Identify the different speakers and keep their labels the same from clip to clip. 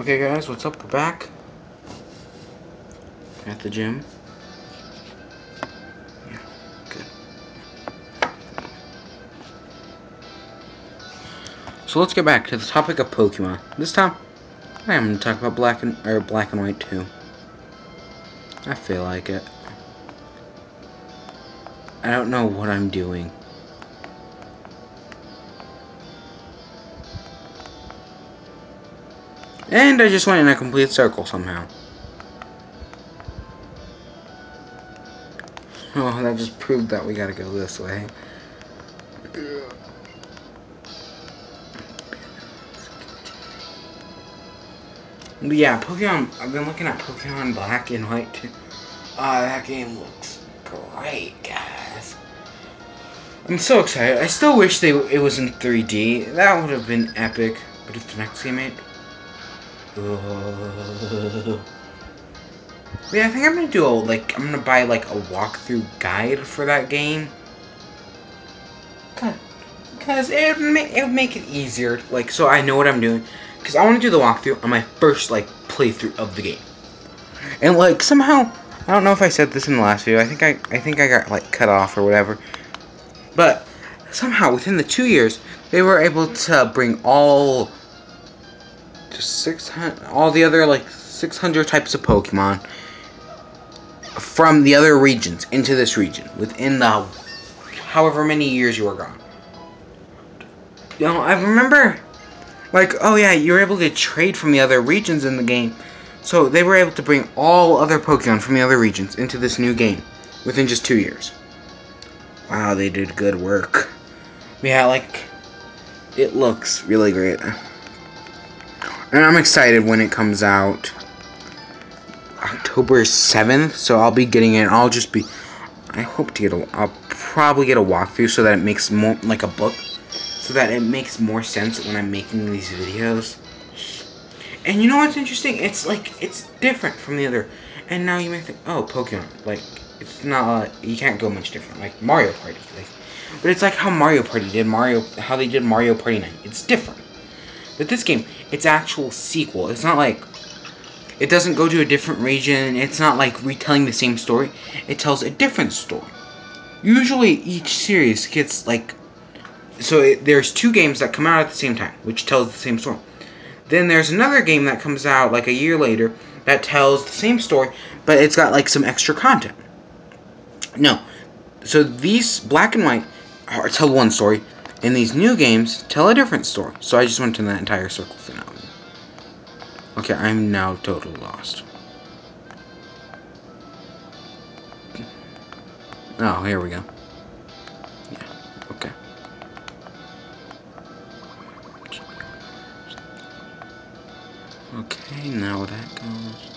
Speaker 1: Okay guys, what's up? We're back. At the gym. Yeah, good. So let's get back to the topic of Pokemon. This time, I am going to talk about black and or black and white 2. I feel like it. I don't know what I'm doing. And I just went in a complete circle somehow. Oh, that just proved that we gotta go this way. Yeah, Pokemon, I've been looking at Pokemon Black and White 2. Ah, that game looks great, guys. I'm so excited. I still wish they it was in 3D. That would have been epic. But if the next game ain't... Yeah, I think I'm gonna do a, like, I'm gonna buy, like, a walkthrough guide for that game. Because it, would ma it would make it easier, like, so I know what I'm doing. Because I want to do the walkthrough on my first, like, playthrough of the game. And, like, somehow, I don't know if I said this in the last video, I think I, I think I got, like, cut off or whatever. But, somehow, within the two years, they were able to bring all, 600, all the other, like, 600 types of Pokemon from the other regions into this region within the however many years you were gone. You know, I remember, like, oh yeah, you were able to trade from the other regions in the game. So they were able to bring all other Pokemon from the other regions into this new game within just two years. Wow, they did good work. Yeah, like, it looks really great. And I'm excited when it comes out. October 7th, so I'll be getting it. I'll just be, I hope to get a, I'll probably get a walkthrough so that it makes more, like a book, so that it makes more sense when I'm making these videos. And you know what's interesting? It's like, it's different from the other, and now you may think, oh, Pokemon, like, it's not, uh, you can't go much different, like Mario Party, like, but it's like how Mario Party did Mario, how they did Mario Party 9. It's different. But this game, it's actual sequel. It's not like it doesn't go to a different region. It's not like retelling the same story. It tells a different story. Usually each series gets like... So it, there's two games that come out at the same time, which tells the same story. Then there's another game that comes out like a year later that tells the same story, but it's got like some extra content. No. So these black and white are, tell one story, and these new games tell a different story. So I just went to that entire circle now. Okay, I'm now totally lost. Oh, here we go. Yeah, okay. Okay, now that goes.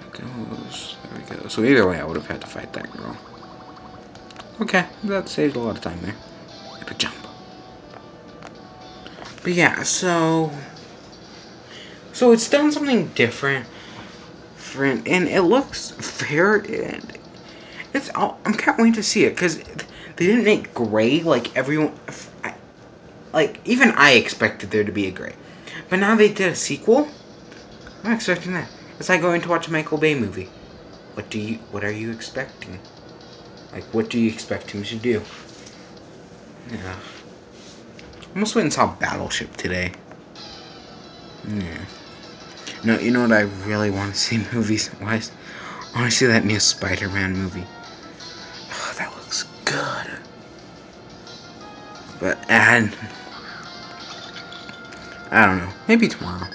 Speaker 1: That goes. There we go. So either way, I would have had to fight that girl. Okay, that saved a lot of time there. Jump. But yeah, so so it's done something different, and it looks fair. And it's I'm can't wait to see it because they didn't make gray like everyone. Like even I expected there to be a gray, but now they did a sequel. I'm expecting that. It's like going to watch a Michael Bay movie. What do you? What are you expecting? Like, what do you expect him to do? Yeah. Almost went and saw Battleship today. Yeah. No, you know what I really want to see movies wise? I want to see that new Spider-Man movie. Oh, that looks good. But, and... I don't know. Maybe tomorrow.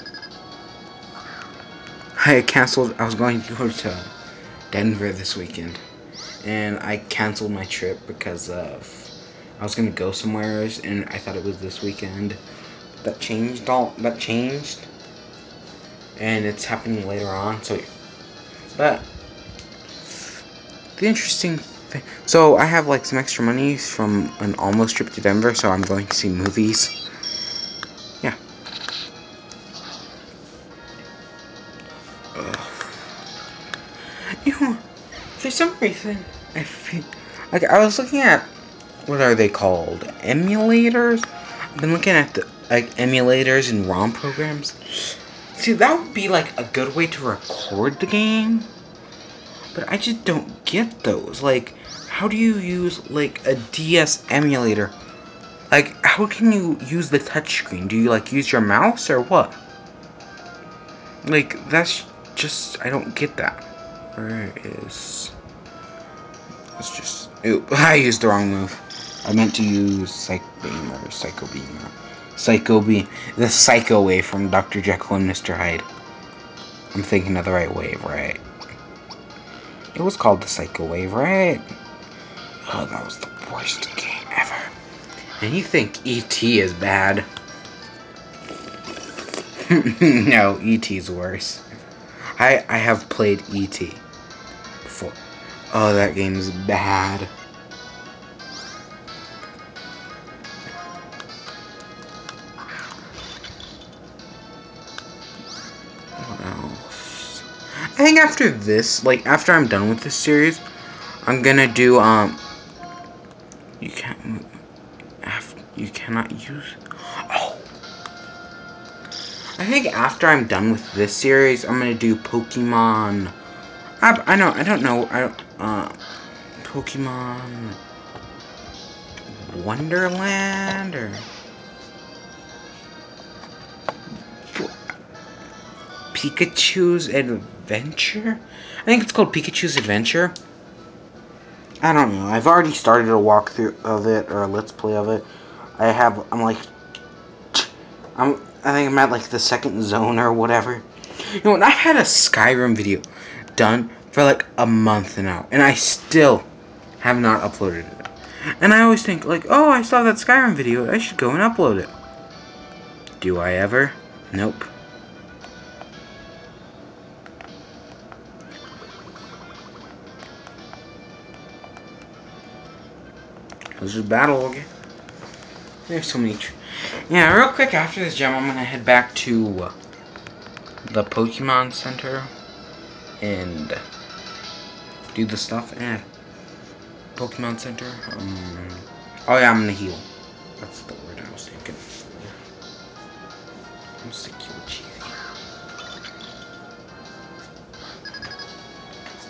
Speaker 1: I canceled... I was going to go to Denver this weekend. And I canceled my trip because of... I was to go somewhere and I thought it was this weekend. That changed all... That changed and it's happening later on. So, but the interesting thing. So I have like some extra money from an almost trip to Denver, so I'm going to see movies. Yeah. Ugh. You know, for some reason, I feel like I was looking at what are they called? Emulators. I've been looking at the like emulators and ROM programs See, that would be like a good way to record the game. But I just don't get those. Like, how do you use like a DS emulator? Like, how can you use the touchscreen? Do you like use your mouse or what? Like, that's just I don't get that. Where is? Let's just. Oop, I used the wrong move. I meant to use Psych Beam or Psycho Beam. Psycho Beam. The Psycho Wave from Dr. Jekyll and Mr. Hyde. I'm thinking of the right wave, right? It was called the Psycho Wave, right? Oh, that was the worst game ever. And you think E.T. is bad. no, E.T.'s worse. I, I have played E.T. before. Oh, that game is bad. I think after this, like, after I'm done with this series, I'm gonna do, um, you can't you cannot use, oh, I think after I'm done with this series, I'm gonna do Pokemon, I, I know, I don't know, I, uh, Pokemon Wonderland, or, Pikachu's Adventure? I think it's called Pikachu's Adventure. I don't know. I've already started a walkthrough of it or a let's play of it. I have. I'm like. I'm. I think I'm at like the second zone or whatever. You know, and I've had a Skyrim video done for like a month now, and I still have not uploaded it. And I always think like, oh, I saw that Skyrim video. I should go and upload it. Do I ever? Nope. Let's just battle again. There's so many. yeah, real quick after this gym, I'm gonna head back to the Pokemon Center and do the stuff at Pokemon Center. Um, oh yeah, I'm gonna heal. That's the word I was thinking. I'm sick cheesy.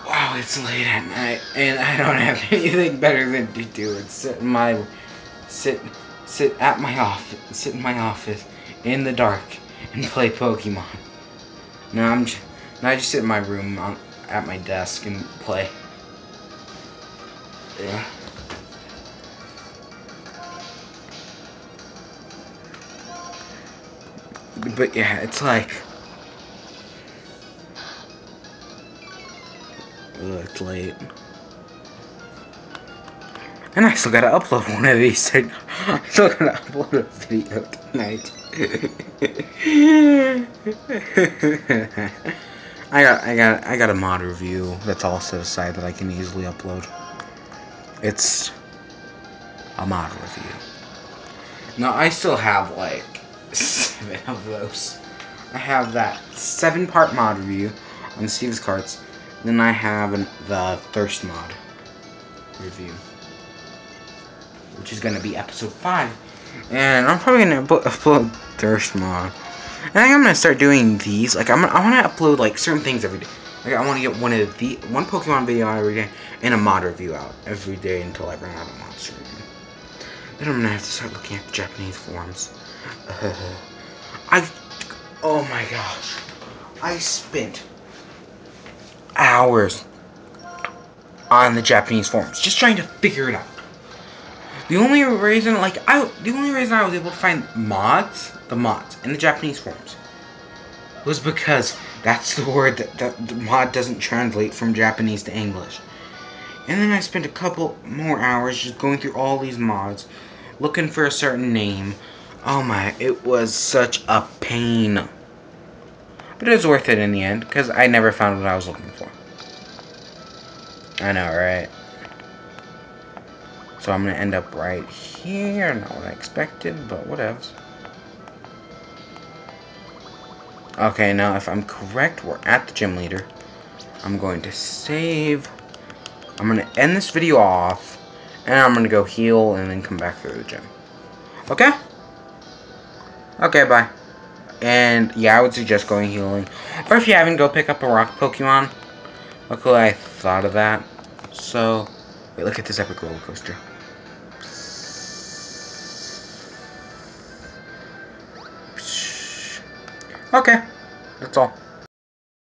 Speaker 1: Wow, it's late at night, and I don't have anything better than to do. It's sit in my sit sit at my office, sit in my office in the dark and play Pokemon. Now I'm just, no, I just sit in my room on, at my desk and play. Yeah. But yeah, it's like it's late. And I still gotta upload one of these. I still gotta upload a video tonight. I got, I got, I got a mod review that's all set aside that I can easily upload. It's a mod review. Now I still have like seven of those. I have that seven-part mod review on Steve's Carts. Then I have the Thirst mod review, which is going to be episode 5. And I'm probably going to upload Thirst mod. I think I'm going to start doing these. Like, I'm, I want to upload, like, certain things every day. Like, I want to get one of the, one Pokemon video out every day, and a mod review out every day until I run out of mods. Then I'm going to have to start looking at the Japanese forums. Uh, I, oh my gosh. I spent hours on the Japanese forums, just trying to figure it out. The only reason, like, I, the only reason I was able to find mods, the mods, in the Japanese forums, was because that's the word that, that the mod doesn't translate from Japanese to English. And then I spent a couple more hours just going through all these mods, looking for a certain name. Oh my, it was such a pain. But it was worth it in the end, because I never found what I was looking for. I know, right? So I'm going to end up right here. Not what I expected, but whatever. Okay, now if I'm correct, we're at the gym leader. I'm going to save. I'm going to end this video off. And I'm going to go heal and then come back through the gym. Okay? Okay, bye. And yeah, I would suggest going healing. Or if you haven't, go pick up a rock Pokemon. Luckily, I thought of that. So, wait, look at this epic roller coaster. Okay, that's all.